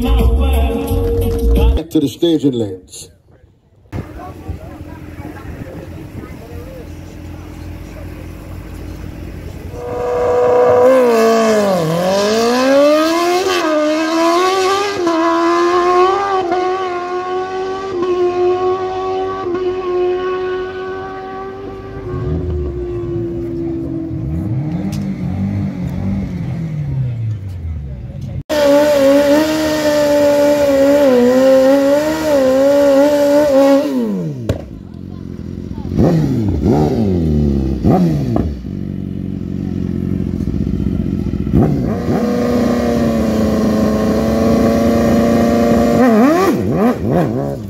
Back to the staging lanes. Mm-hmm.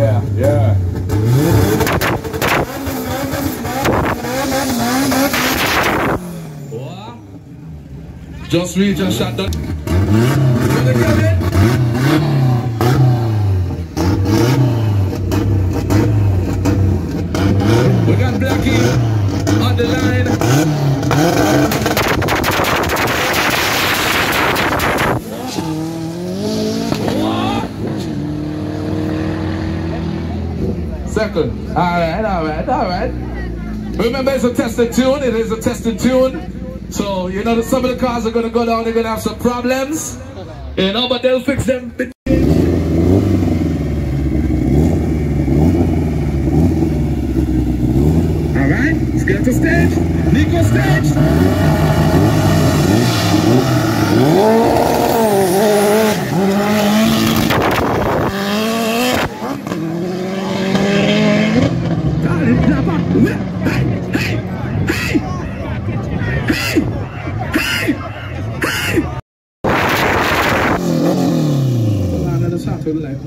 Yeah, yeah. Just reach and shot done. We got Blackie on the line. Second. Alright, alright, alright. Remember it's a test and tune, it is a test and tune. So, you know that some of the cars are gonna go down, they're gonna have some problems. You know, but they'll fix them. Alright, let's get to stage. Nico stage. Another shot to the left.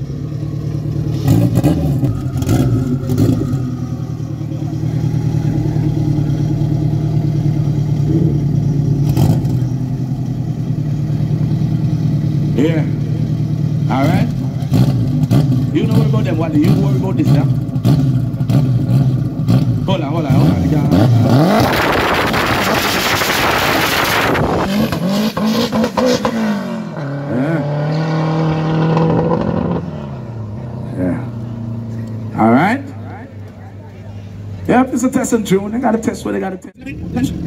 Yeah. All right. You know about them. What do you worry about this now? Hold on, hold on, hold on. Yeah. Yeah. All right. Yep, it's a test and tune. They got to test what they got to test.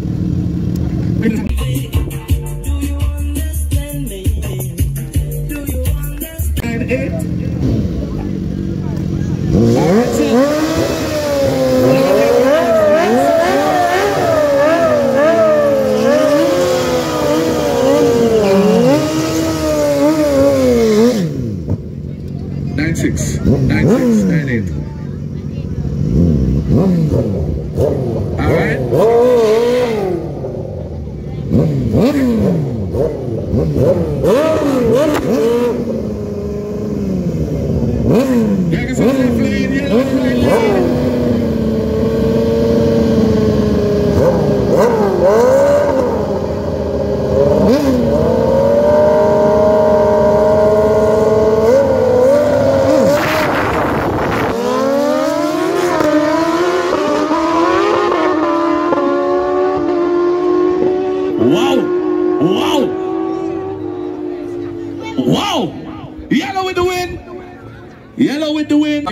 Nine six, nine six, nine eight. All right. Oh. Dragons on the plane, yellow plane. Wow! Wow! Wow! Yellow with the win. Yellow with the win.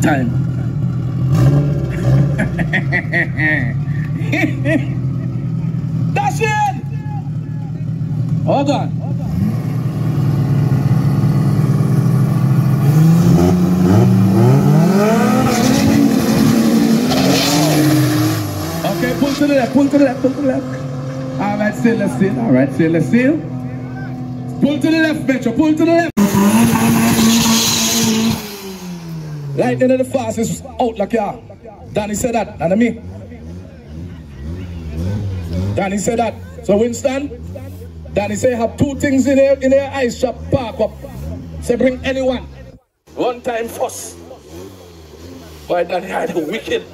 Time. That's it. Hold on. Okay, pull to the left, pull to the left, pull to the left. All right, still, let's still. All right, still, let's still. Pull to the left, Metro, pull to the left. Lightning of the fastest out like ya. Danny said that, and me. Danny said that. So Winston, Danny say have two things in there in their eyes shop park up. Say bring anyone. One time first. Why Danny had a wicked.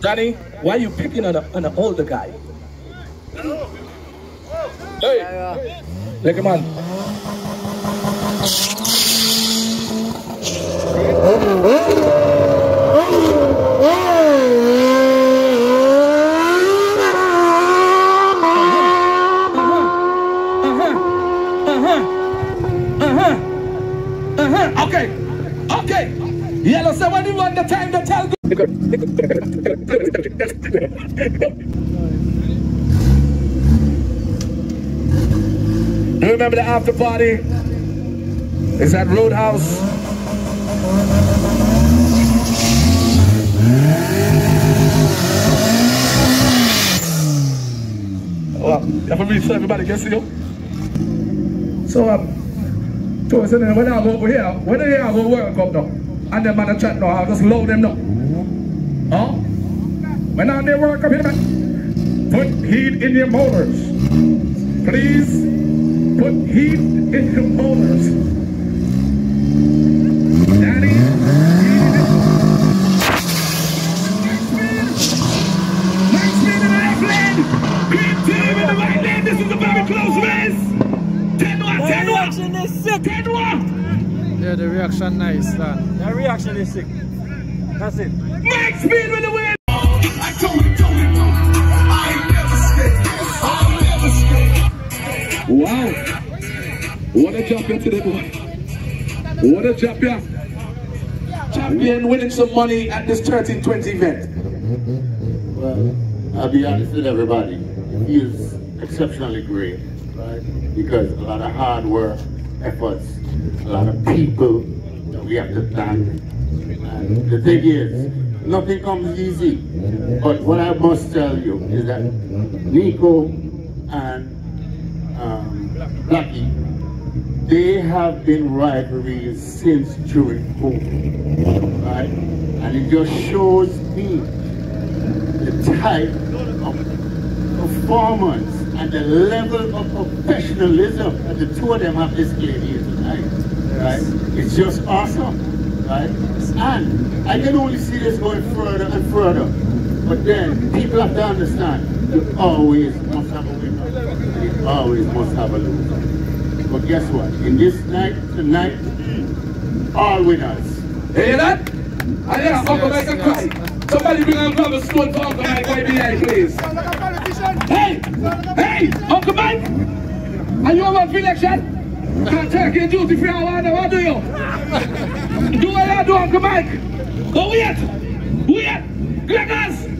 Danny, why are you picking on an older guy? Hey, on. Uh-huh. Okay. Okay. Yellow, so when you want the time to tell. Do you remember the after party? It's at Roadhouse. Well, have so everybody can see you. So, um, when I go over here, when they are go work up now, and them man a chat now, I'll just load them now. Huh? When I they work up here, man, put heat in your motors. Please, put heat in motors. Daddy, it. In the left team in the right. This is a very close race. 10 1, 10 1. reaction is sick. 10 1. Yeah, the reaction nice, man. The reaction is sick. That's it. Max speed with the win. Wow. What a champion boy. What a champion. Champion winning some money at this 1320 event. Well, I'll be honest with everybody. It feels exceptionally great, right? Because a lot of hard work, efforts, a lot of people that we have to thank. And the thing is, nothing comes easy. But what I must tell you is that Nico and um, Blackie, they have been rivalries since during COVID, right? And it just shows me the type of performance and the level of professionalism that the two of them have displayed here tonight. Right? It's just awesome. Right? And I can only see this going further and further. But then people have to understand you always must have a winner. You always must have a loser. But guess what? In this night, tonight, all winners. Hear that? I hear Uncle Mike a cry. Somebody bring a glove of stone for Uncle Mike right behind, please. Hey! Hey! Uncle Mike! Are you about for election? Can't take your duty free hour, what do you? Do what you do, Uncle Mike! Go wait! Wait! Gregors!